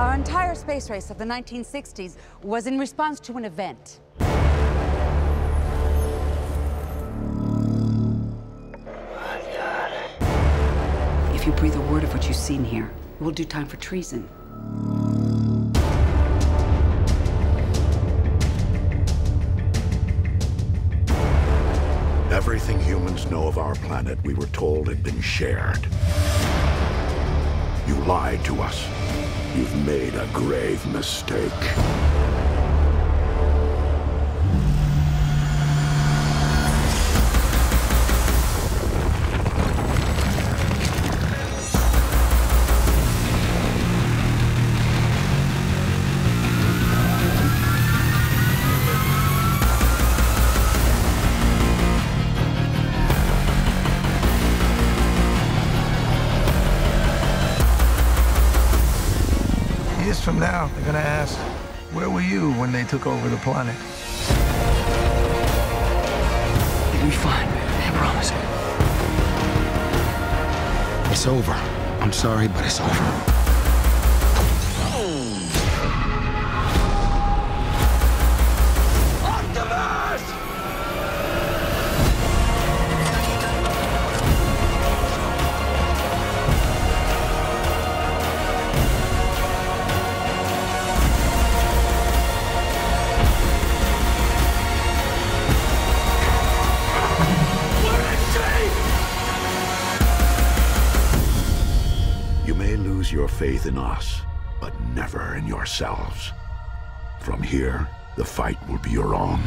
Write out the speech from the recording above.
Our entire space race of the 1960s was in response to an event. If you breathe a word of what you've seen here, it will do time for treason. Everything humans know of our planet, we were told had been shared. You lied to us. You've made a grave mistake. Years from now, they're gonna ask, where were you when they took over the planet? You'll be fine, I promise. It's over. I'm sorry, but it's over. Your faith in us, but never in yourselves. From here, the fight will be your own.